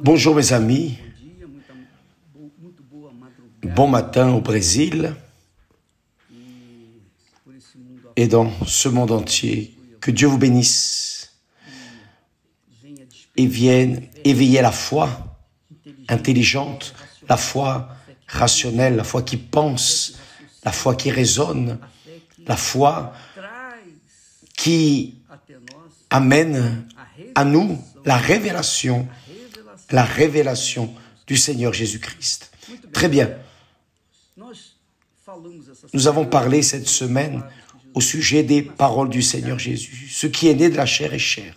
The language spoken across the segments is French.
Bonjour mes amis, bon matin au Brésil et dans ce monde entier. Que Dieu vous bénisse et vienne éveiller la foi intelligente, la foi rationnelle, la foi qui pense, la foi qui raisonne, la foi qui amène à nous la révélation, la révélation du Seigneur Jésus-Christ. Très bien. Nous avons parlé cette semaine au sujet des paroles du Seigneur Jésus. Ce qui est né de la chair est chair.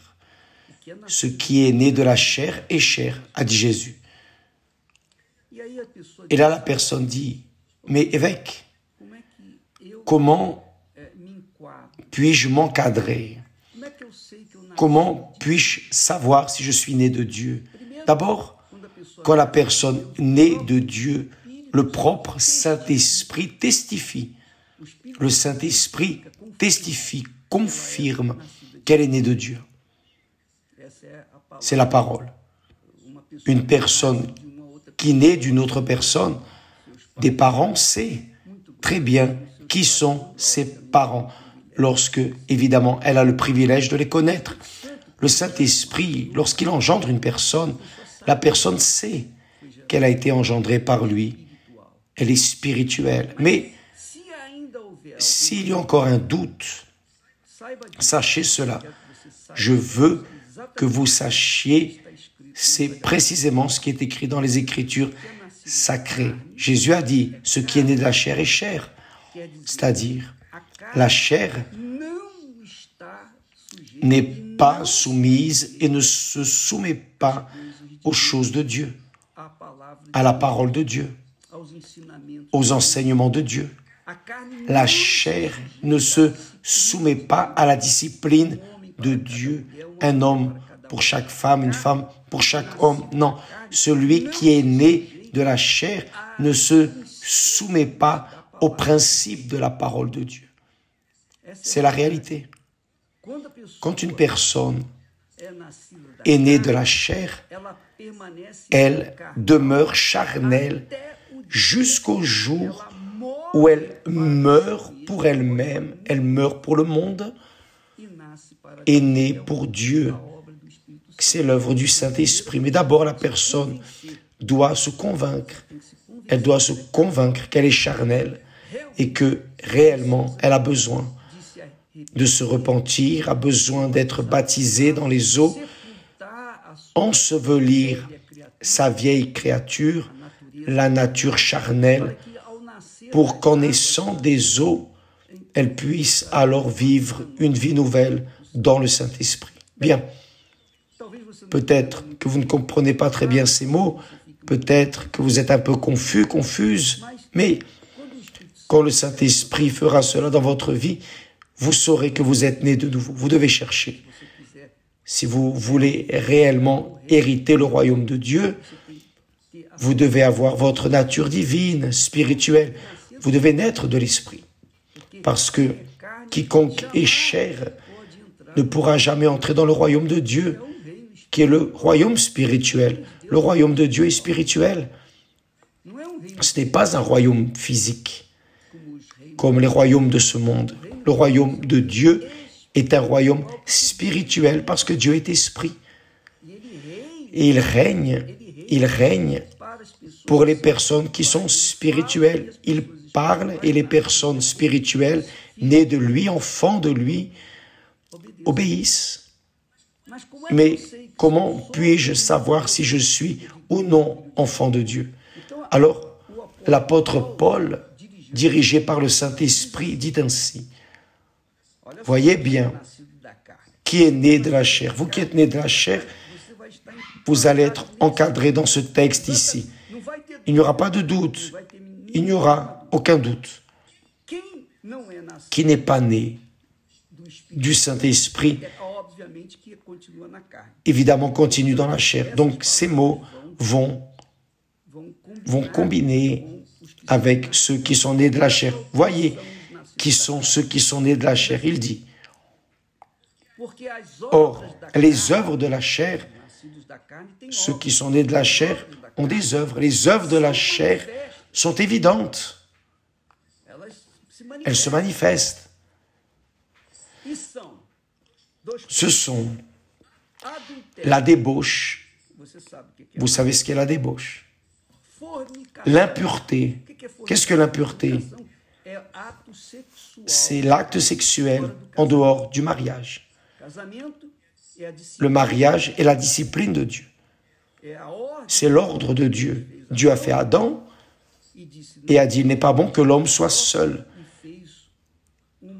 Ce qui est né de la chair est chair, a dit Jésus. Et là, la personne dit, mais évêque, comment puis-je m'encadrer? Comment puis-je savoir si je suis né de Dieu? D'abord, quand la personne naît de Dieu, le propre Saint-Esprit testifie. Le Saint-Esprit testifie, confirme qu'elle est née de Dieu. C'est la parole. Une personne qui naît d'une autre personne, des parents, sait très bien qui sont ses parents lorsque, évidemment, elle a le privilège de les connaître. Le Saint-Esprit, lorsqu'il engendre une personne, la personne sait qu'elle a été engendrée par lui. Elle est spirituelle. Mais s'il y a encore un doute, sachez cela. Je veux que vous sachiez, c'est précisément ce qui est écrit dans les Écritures sacrées. Jésus a dit, ce qui est né de la chair est chair, c'est-à-dire la chair n'est pas soumise et ne se soumet pas aux choses de Dieu, à la parole de Dieu, aux enseignements de Dieu. La chair ne se soumet pas à la discipline de Dieu. Un homme pour chaque femme, une femme pour chaque homme. Non, celui qui est né de la chair ne se soumet pas au principe de la parole de Dieu. C'est la réalité. Quand une personne est née de la chair, elle demeure charnelle jusqu'au jour où elle meurt pour elle-même, elle meurt pour le monde, est née pour Dieu. C'est l'œuvre du Saint-Esprit. Mais d'abord, la personne doit se convaincre. Elle doit se convaincre qu'elle est charnelle et que réellement elle a besoin de se repentir, a besoin d'être baptisée dans les eaux, ensevelir sa vieille créature, la nature charnelle, pour qu'en naissant des eaux, elle puisse alors vivre une vie nouvelle dans le Saint-Esprit. Bien, peut-être que vous ne comprenez pas très bien ces mots, peut-être que vous êtes un peu confus, confuse, mais quand le Saint-Esprit fera cela dans votre vie, vous saurez que vous êtes né de nouveau. Vous devez chercher. Si vous voulez réellement hériter le royaume de Dieu, vous devez avoir votre nature divine, spirituelle. Vous devez naître de l'esprit. Parce que quiconque est cher ne pourra jamais entrer dans le royaume de Dieu, qui est le royaume spirituel. Le royaume de Dieu est spirituel. Ce n'est pas un royaume physique, comme les royaumes de ce monde le royaume de Dieu est un royaume spirituel parce que Dieu est esprit. Il règne, il règne pour les personnes qui sont spirituelles. Il parle et les personnes spirituelles, nées de lui, enfants de lui, obéissent. Mais comment puis-je savoir si je suis ou non enfant de Dieu? Alors, l'apôtre Paul, dirigé par le Saint-Esprit, dit ainsi, Voyez bien qui est né de la chair. Vous qui êtes né de la chair, vous allez être encadré dans ce texte ici. Il n'y aura pas de doute. Il n'y aura aucun doute. Qui n'est pas né du Saint-Esprit, évidemment, continue dans la chair. Donc, ces mots vont, vont combiner avec ceux qui sont nés de la chair. Voyez, qui sont ceux qui sont nés de la chair. Il dit, Or, les œuvres de la chair Ceux qui sont nés de la chair ont des œuvres. Les œuvres de la chair sont évidentes. Elles se manifestent. Ce sont la débauche. Vous savez ce qu'est la débauche L'impureté. Qu'est-ce que l'impureté? C'est l'acte sexuel en dehors du mariage. Le mariage est la discipline de Dieu. C'est l'ordre de Dieu. Dieu a fait Adam et a dit, il n'est pas bon que l'homme soit seul.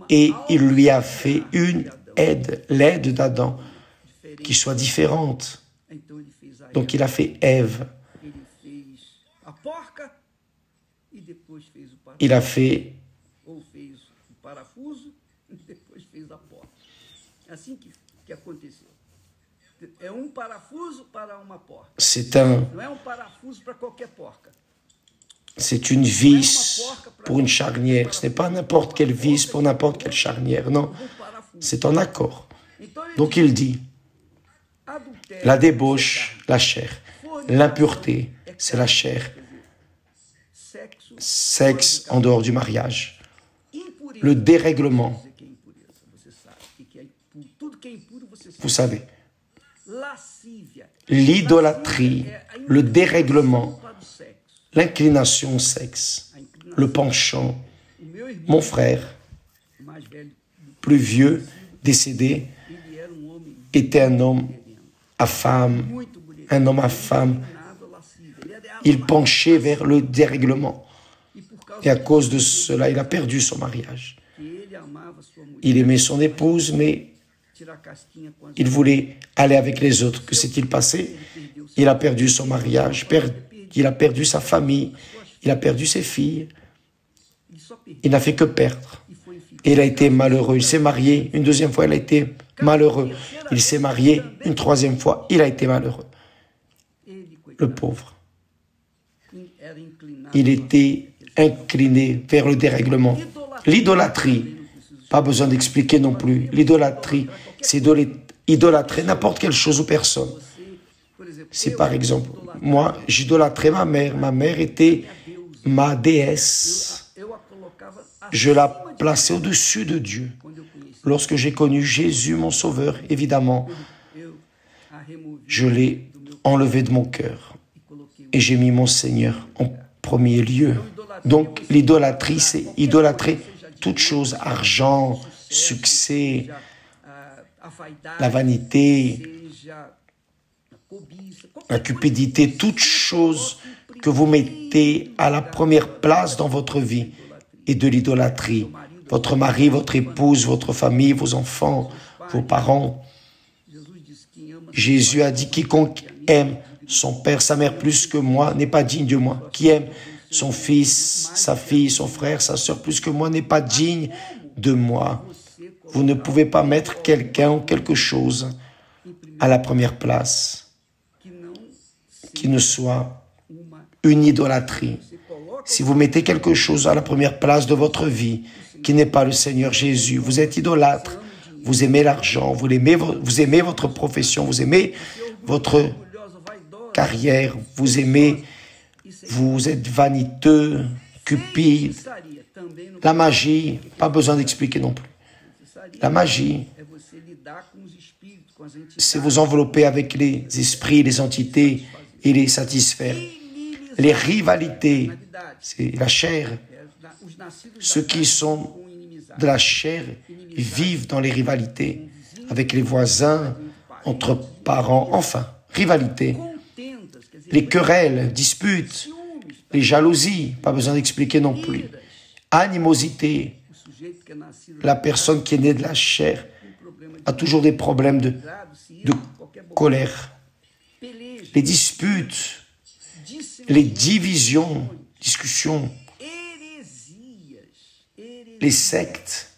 Et il lui a fait une aide, l'aide d'Adam, qui soit différente. Donc il a fait Ève. Il a fait c'est un. C'est une vis pour une charnière. Ce n'est pas n'importe quelle vis pour n'importe quelle charnière. Non. C'est en accord. Donc il dit la débauche, la chair. L'impureté, c'est la chair. Sexe en dehors du mariage. Le dérèglement. Vous savez, l'idolâtrie, le dérèglement, l'inclination au sexe, le penchant. Mon frère, plus vieux, décédé, était un homme à femme, un homme à femme. Il penchait vers le dérèglement. Et à cause de cela, il a perdu son mariage. Il aimait son épouse, mais il voulait aller avec les autres. Que s'est-il passé? Il a perdu son mariage, il a perdu sa famille, il a perdu ses filles. Il n'a fait que perdre. Et il a été malheureux. Il s'est marié une deuxième fois, il a été malheureux. Il s'est marié une troisième fois, il a été malheureux. Le pauvre. Il était incliné vers le dérèglement. L'idolâtrie, pas besoin d'expliquer non plus. L'idolâtrie, c'est idolâtrer n'importe quelle chose ou personne. C'est par exemple, moi, j'idolâtrais ma mère. Ma mère était ma déesse. Je la plaçais au-dessus de Dieu. Lorsque j'ai connu Jésus, mon Sauveur, évidemment, je l'ai enlevé de mon cœur et j'ai mis mon Seigneur en premier lieu. Donc l'idolâtrie, c'est idolâtrer toute chose, argent, succès, la vanité, la cupidité, toute chose que vous mettez à la première place dans votre vie et de l'idolâtrie. Votre mari, votre épouse, votre famille, vos enfants, vos parents. Jésus a dit, quiconque aime son père, sa mère plus que moi n'est pas digne de moi. Qui aime son fils, sa fille, son frère, sa soeur plus que moi n'est pas digne de moi. Vous ne pouvez pas mettre quelqu'un ou quelque chose à la première place qui ne soit une idolâtrie. Si vous mettez quelque chose à la première place de votre vie qui n'est pas le Seigneur Jésus, vous êtes idolâtre, vous aimez l'argent, vous aimez, votre profession, vous aimez votre carrière, vous aimez, vous êtes vaniteux, cupide, la magie, pas besoin d'expliquer non plus. La magie, c'est vous envelopper avec les esprits, les entités et les satisfaire. Les rivalités, c'est la chair. Ceux qui sont de la chair vivent dans les rivalités avec les voisins, entre parents, enfin, rivalité. Les querelles, disputes, les jalousies, pas besoin d'expliquer non plus. Animosité, la personne qui est née de la chair a toujours des problèmes de, colère. Les disputes, les divisions, discussions, les sectes,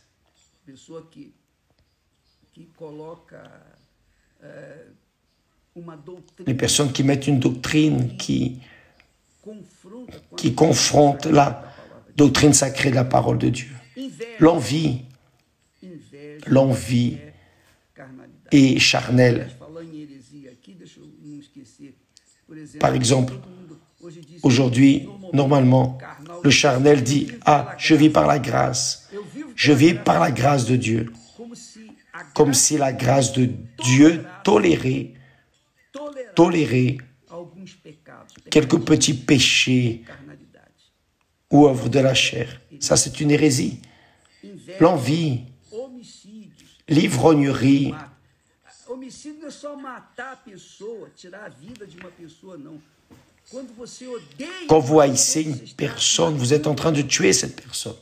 les personnes qui mettent une doctrine qui confronte la doctrine sacrée de la parole de Dieu. L'envie, l'envie est charnelle. Par exemple, aujourd'hui, normalement, le charnel dit, ah, je vis par la grâce. Je vis par la grâce de Dieu. Comme si la grâce de Dieu tolérait, tolérait quelques petits péchés ou œuvres de la chair. Ça, c'est une hérésie. L'envie, l'ivrognerie, quand vous haïssez une personne, vous êtes en train de tuer cette personne.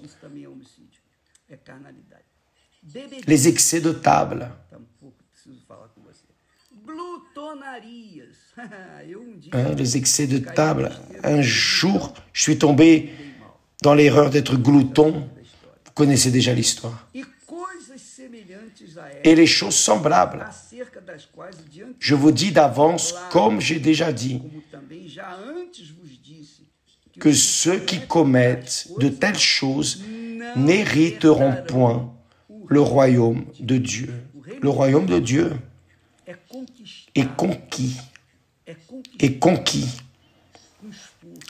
Les excès de table. Hein, les excès de table. Un jour, je suis tombé dans l'erreur d'être glouton. Vous connaissez déjà l'histoire. Et les choses semblables. Je vous dis d'avance, comme j'ai déjà dit, que ceux qui commettent de telles choses n'hériteront point le royaume de Dieu. Le royaume de Dieu est conquis, est conquis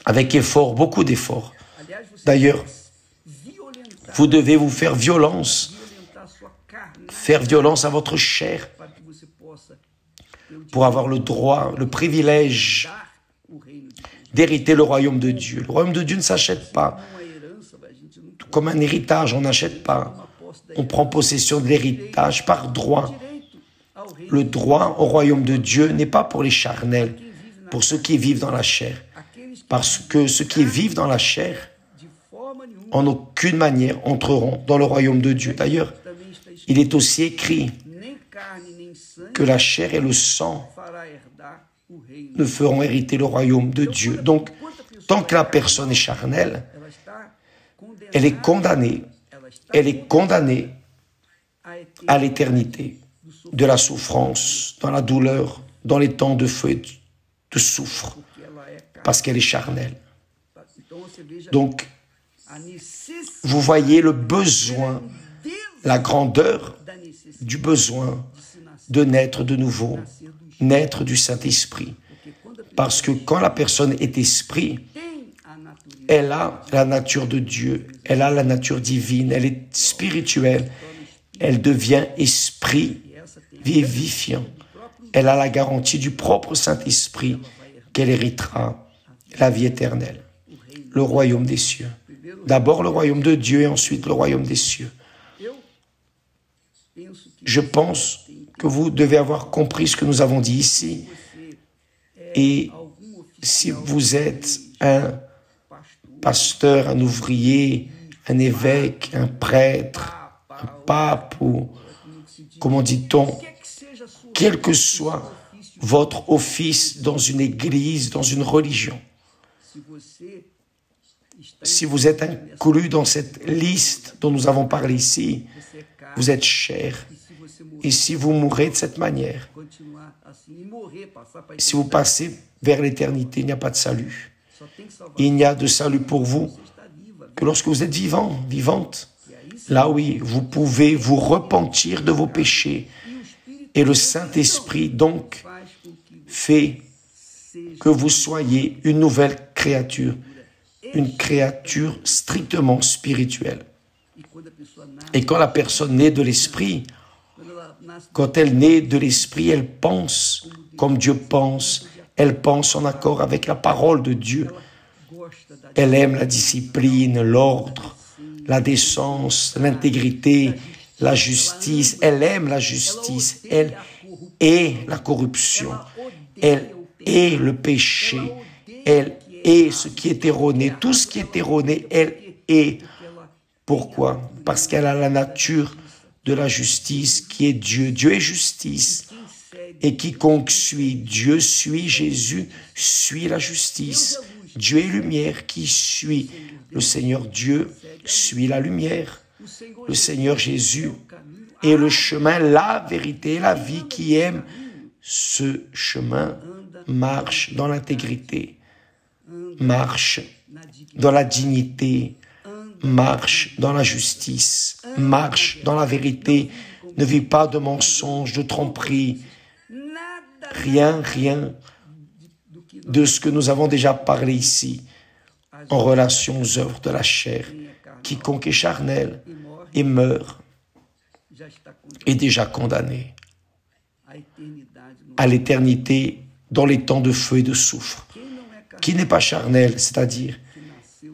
avec effort, beaucoup d'efforts. D'ailleurs, vous devez vous faire violence, faire violence à votre chair pour avoir le droit, le privilège d'hériter le royaume de Dieu. Le royaume de Dieu ne s'achète pas. Comme un héritage, on n'achète pas. On prend possession de l'héritage par droit. Le droit au royaume de Dieu n'est pas pour les charnels, pour ceux qui vivent dans la chair. Parce que ceux qui vivent dans la chair, en aucune manière entreront dans le royaume de Dieu. D'ailleurs, il est aussi écrit que la chair et le sang ne feront hériter le royaume de Dieu. Donc, tant que la personne est charnelle, elle est condamnée, elle est condamnée à l'éternité de la souffrance, dans la douleur, dans les temps de feu de souffre, parce qu'elle est charnelle. Donc, vous voyez le besoin, la grandeur du besoin de naître de nouveau, naître du Saint-Esprit. Parce que quand la personne est esprit, elle a la nature de Dieu, elle a la nature divine, elle est spirituelle, elle devient esprit vivifiant. Elle a la garantie du propre Saint-Esprit qu'elle héritera la vie éternelle, le royaume des cieux. D'abord le royaume de Dieu et ensuite le royaume des cieux. Je pense que vous devez avoir compris ce que nous avons dit ici. Et si vous êtes un pasteur, un ouvrier, un évêque, un prêtre, un pape ou, comment dit-on, quel que soit votre office dans une église, dans une religion, si vous êtes inclus dans cette liste dont nous avons parlé ici, vous êtes cher, et si vous mourrez de cette manière, si vous passez vers l'éternité, il n'y a pas de salut. Il n'y a de salut pour vous que lorsque vous êtes vivant, vivante. Là oui, vous pouvez vous repentir de vos péchés. Et le Saint-Esprit donc fait que vous soyez une nouvelle créature, une créature strictement spirituelle. Et quand la personne naît de l'Esprit, quand elle naît de l'Esprit, elle pense comme Dieu pense. Elle pense en accord avec la parole de Dieu. Elle aime la discipline, l'ordre, la décence, l'intégrité, la justice. Elle aime la justice. Elle est la corruption. Elle est le péché. Elle est ce qui est erroné. Tout ce qui est erroné, elle est. Pourquoi? Parce qu'elle a la nature de la justice qui est Dieu. Dieu est justice. Et quiconque suit Dieu, suit Jésus, suit la justice. Dieu est lumière. Qui suit le Seigneur Dieu, suit la lumière. Le Seigneur Jésus est le chemin, la vérité, la vie qui aime ce chemin marche dans l'intégrité, marche dans la dignité, marche dans la justice, marche dans la vérité, ne vit pas de mensonges, de tromperies. Rien, rien de ce que nous avons déjà parlé ici en relation aux œuvres de la chair. Quiconque est charnel et meurt est déjà condamné à l'éternité dans les temps de feu et de soufre. Qui n'est pas charnel, c'est-à-dire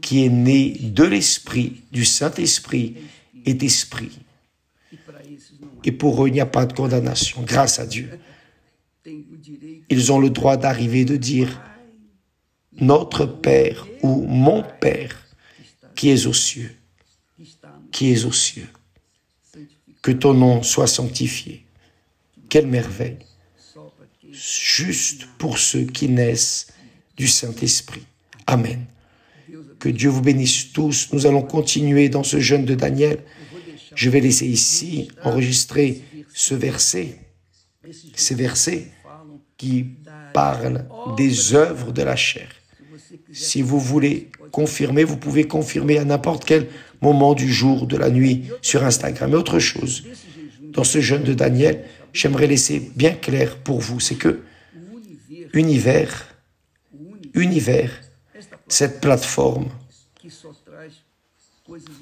qui est né de l'Esprit, du Saint-Esprit et d'Esprit. Et pour eux, il n'y a pas de condamnation, grâce à Dieu. Ils ont le droit d'arriver de dire notre Père ou mon Père qui est aux cieux, qui est aux cieux. Que ton nom soit sanctifié. Quelle merveille. Juste pour ceux qui naissent du Saint-Esprit. Amen. Que Dieu vous bénisse tous. Nous allons continuer dans ce jeûne de Daniel. Je vais laisser ici enregistrer ce verset, ces versets qui parlent des œuvres de la chair. Si vous voulez confirmer, vous pouvez confirmer à n'importe quel moment du jour, de la nuit, sur Instagram. Et autre chose, dans ce jeûne de Daniel, j'aimerais laisser bien clair pour vous, c'est que univers, univers, cette plateforme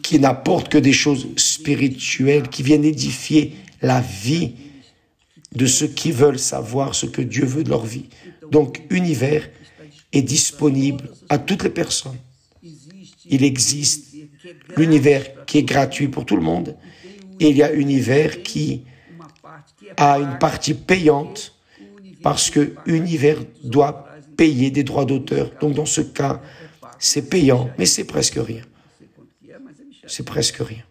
qui n'apporte que des choses spirituelles, qui viennent édifier la vie de ceux qui veulent savoir ce que Dieu veut de leur vie. Donc, univers est disponible à toutes les personnes. Il existe l'univers qui est gratuit pour tout le monde et il y a univers qui a une partie payante parce que univers doit payer des droits d'auteur. Donc dans ce cas, c'est payant, mais c'est presque rien. C'est presque rien.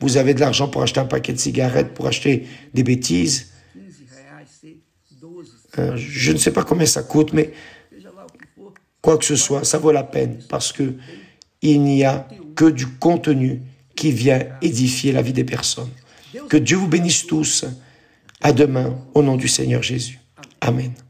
Vous avez de l'argent pour acheter un paquet de cigarettes, pour acheter des bêtises. Euh, je ne sais pas combien ça coûte, mais quoi que ce soit, ça vaut la peine parce que il n'y a que du contenu qui vient édifier la vie des personnes. Que Dieu vous bénisse tous. À demain, au nom du Seigneur Jésus. Amen.